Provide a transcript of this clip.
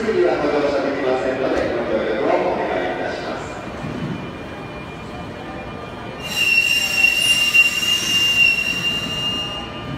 すぐには